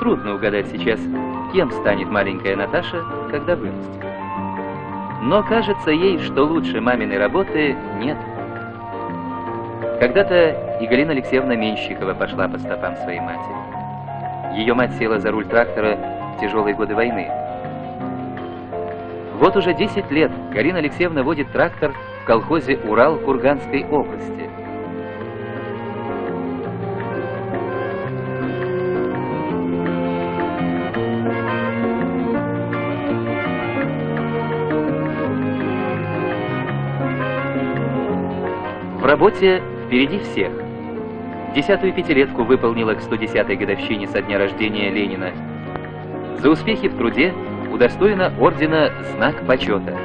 Трудно угадать сейчас, кем станет маленькая Наташа, когда вырастет. Но кажется ей, что лучше маминой работы нет. Когда-то и Галина Алексеевна Менщикова пошла по стопам своей матери. Ее мать села за руль трактора в тяжелые годы войны. Вот уже 10 лет Галина Алексеевна водит трактор в колхозе «Урал» Курганской области. В работе впереди всех. Десятую пятилетку выполнила к 110-й годовщине со дня рождения Ленина. За успехи в труде удостоена ордена «Знак почета».